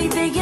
like they